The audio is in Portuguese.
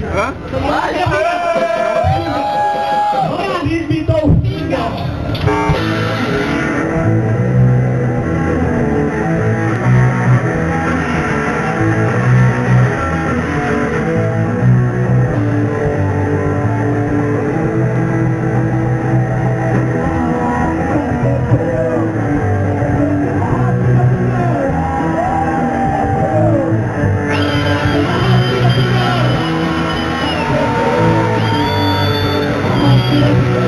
Hã? Música